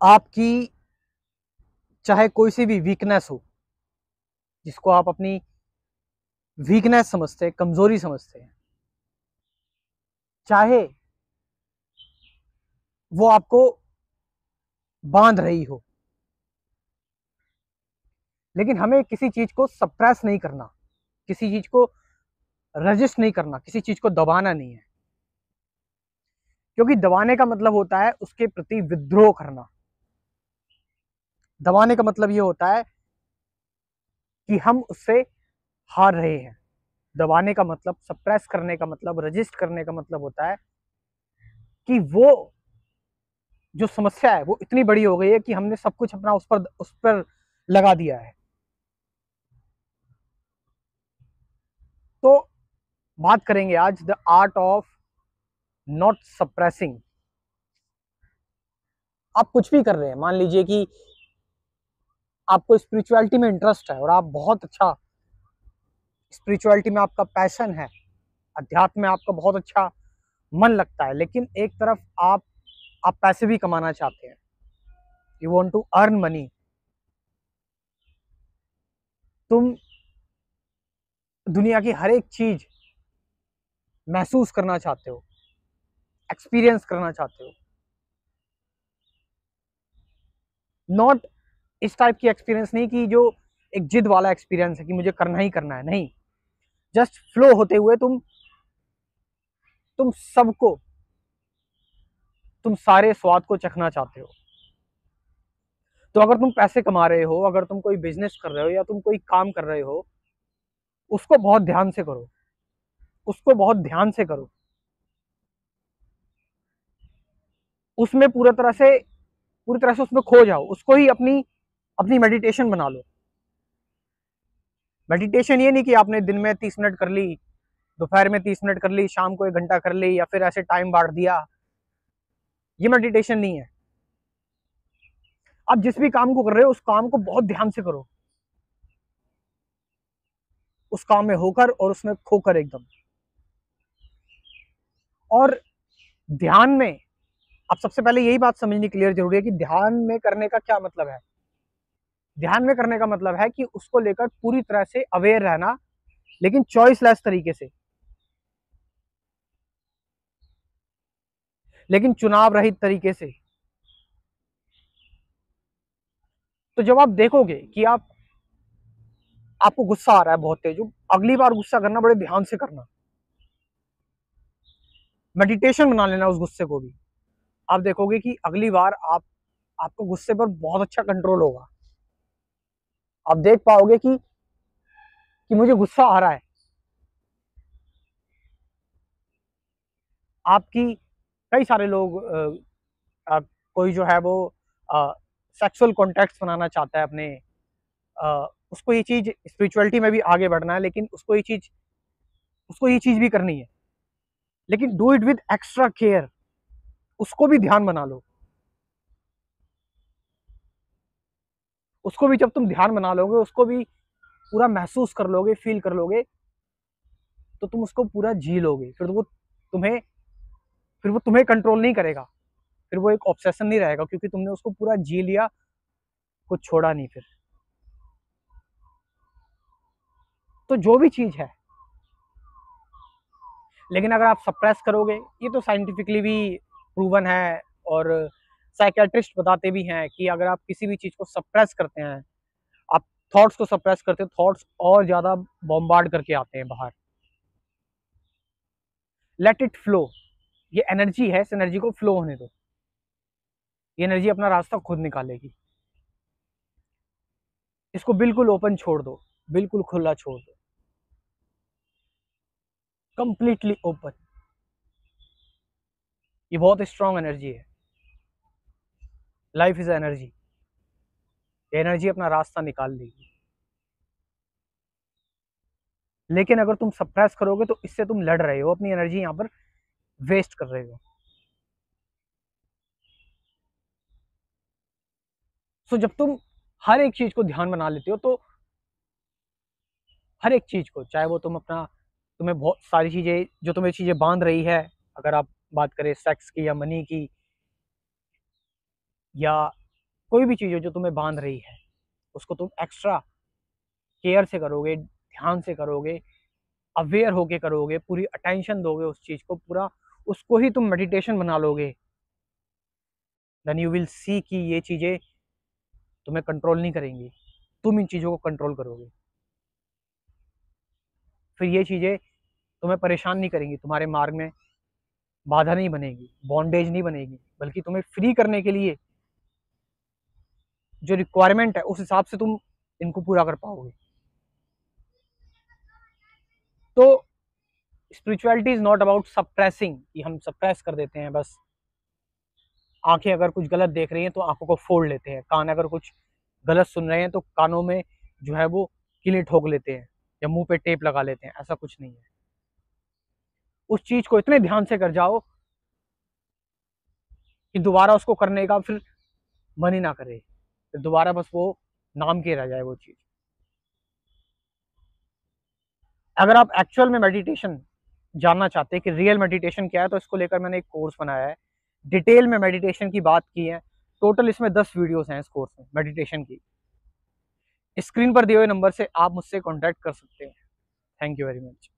आपकी चाहे कोई सी भी वीकनेस हो, जिसको आप अपनी वीकनेस समझते हैं, कमज़ोरी समझते हैं, चाहे वो आपको बाँध रही हो, लेकिन हमें किसी चीज़ को सप्रेस नहीं करना, किसी चीज़ को रजिस्ट नहीं करना, किसी चीज़ को दबाना नहीं है। क्योंकि दबाने का मतलब होता है उसके प्रति विद्रोह करना। दबाने का मतलब ये होता है कि हम उससे हार रहे हैं। दबाने का मतलब सप्रेस करने का मतलब रजिस्ट करने का मतलब होता है कि वो जो समस्या है, वो इतनी बड़ी हो गई है कि हमने सब कुछ अपना उस पर उस पर लगा दिया है। तो बात करेंगे आज the art of not suppressing. आप कुछ भी कर रहे हैं, मान लीजिए कि आपको स्पिरिचुअलिटी में इंटरेस्ट है और आप बहुत अच्छा स्पिरिचुअलिटी में आपका पैशन है, अध्यात्म में आपका बहुत अच्छा मन लगता है, लेकिन एक तरफ़ आप आप पैसे भी कमाना चाहते हैं। You want to earn money तुम दुनिया की हर एक चीज़ महसूस करना चाहते हो एक्सपीरियंस करना चाहते हो। नॉट इस टाइप की एक्सपीरियंस नहीं कि जो एक जिद वाला एक्सपीरियंस है कि मुझे करना ही करना है, नहीं। जस्ट फ्लो होते हुए तुम तुम सबको, तुम सारे स्वाद को चखना चाहते हो। तो अगर तुम पैसे कमा रहे हो, अगर तुम कोई बिज़नेस कर रहे हो या तुम कोई काम कर रहे हो, उसको बहुत ध्यान से करो। उसको बहुत ध्यान से करो। उसमें पूरी तरह से, पूरी तरह से उसमें खो जाओ। उसको ही अपनी अपनी मेडिटेशन बना लो। मेडिटेशन ये नहीं कि आपने दिन में तीस मिनट कर ली, दोपहर में तीस मिनट कर ली, शाम को एक घंटा कर ली या फिर ऐसे टाइम बांट दिया। ये मेडिटेशन नहीं है। आप जिस भी काम को कर रहे हो, उस काम को बहुत ध्यान से करो। उस काम में होकर और उसमें खोकर एकदम। और ध्यान में अब सबसे पहले यही बात समझनी क्लियर ज़रूरी है कि ध्यान में करने का क्या मतलब है? ध्यान में करने का मतलब है कि उसको लेकर पूरी तरह से अवेयर रहना, लेकिन चॉइसलेस तरीके से। लेकिन चुनाव रहित तरीके से। तो जब आप देखोगे कि आप, आपको गुस्सा आ रहा है बहुत तेज, अगली बार गुस्सा करना बड़े ध्यान से करना। मेडिटेशन बना लेना उस गुस्से को भी। आप देखोगे कि अगली बार आप, आपको गुस्से पर बहुत अच्छा कंट्रोल होगा। आप देख पाओगे कि कि मुझे गुस्सा आ रहा है। आपकी कई सारे लोग आ, कोई जो है वो सेक्सुअल कॉन्टेक्ट बनाना चाहता है अपने आ, उसको ये चीज़ स्पिरिचुअलिटी में भी आगे बढ़ना है लेकिन उसको ये चीज़ उसको ये चीज़ भी करनी है। लेकिन do it with extra care उसको भी ध्यान बना लो। उसको भी जब तुम ध्यान बना लोगे, उसको भी पूरा महसूस कर लोगे फील कर लोगे तो तुम उसको पूरा जी लोगे। फिर वो तुम्हें, फिर वो तुम्हें कंट्रोल नहीं करेगा। फिर वो एक ऑब्सेशन नहीं रहेगा, क्योंकि तुमने उसको पूरा जी लिया, कुछ छोड़ा नहीं फिर। तो जो भी चीज़ है। लेकिन अगर आप सप्रेस करोगे, ये तो साइंटिफिकली भी प्रूवन है और साइकेट्रिस्ट बताते भी हैं कि अगर आप किसी भी चीज़ को सप्रेस करते हैं, आप थॉट्स को सप्रेस करते हो थॉट्स और ज़्यादा बॉम्बार्ड करके आते हैं बाहर। लेट इट फ्लो ये एनर्जी है, इस एनर्जी को फ्लो होने दो। ये एनर्जी अपना रास्ता खुद निकालेगी। इसको बिल्कुल ओपन छोड़ दो, बिल्कुल खुला छोड़ दो। कंप्लीटली ओपन ये बहुत स्ट्रॉन्ग एनर्जी है। लाइफ इज़ एनर्जी एनर्जी अपना रास्ता निकाल देगी। लेकिन अगर तुम सप्रेस करोगे तो इससे तुम लड़ रहे हो, अपनी एनर्जी यहाँ पर वेस्ट कर रहे हो। सो जब तुम हर एक चीज़ को ध्यान बना लेते हो तो हर एक चीज़ को, चाहे वो तुम अपना, तुम्हें बहुत सारी चीज़ें, जो तुम्हें चीज़ें बाँध रही है, अगर आप बात करें सेक्स की या मनी की या कोई भी चीज़ हो जो तुम्हें बाँध रही है, उसको तुम एक्स्ट्रा केयर से करोगे, ध्यान से करोगे अवेयर होके करोगे, पूरी अटेंशन दोगे उस चीज़ को, पूरा उसको ही तुम मेडिटेशन बना लोगे। देन यू विल सी कि ये चीज़ें तुम्हें कंट्रोल नहीं करेंगी। तुम इन चीज़ों को कंट्रोल करोगे। फिर ये चीज़ें तुम्हें परेशान नहीं करेंगी, तुम्हारे मार्ग में बाधा नहीं बनेगी बॉन्डेज नहीं बनेगी, बल्कि तुम्हें फ्री करने के लिए जो रिक्वायरमेंट है, उस हिसाब से तुम इनको पूरा कर पाओगे। तो spirituality is not about suppressing कि हम सप्रेस कर देते हैं, बस। आँखें अगर कुछ गलत देख रही हैं तो आँखों को फोड़ लेते हैं। कान अगर कुछ गलत सुन रहे हैं तो कानों में जो है वो किले ठोक लेते हैं, या मुँह पे टेप लगा लेते हैं, ऐसा कुछ नहीं है। उस चीज़ को इतने ध्यान से कर जाओ कि दोबारा उसको करने का फिर मन ही ना करे। फिर दोबारा बस वो नाम के रह जाए वो चीज़। अगर आप एक्चुअल में मेडिटेशन जानना चाहते हैं कि रियल मेडिटेशन क्या है तो इसको लेकर मैंने एक कोर्स बनाया है। डिटेल में मेडिटेशन की बात की है। टोटल इसमें दस वीडियोस हैं इस कोर्स में मेडिटेशन की। स्क्रीन पर दिए हुए नंबर से आप मुझसे कांटेक्ट कर सकते हैं। Thank you very much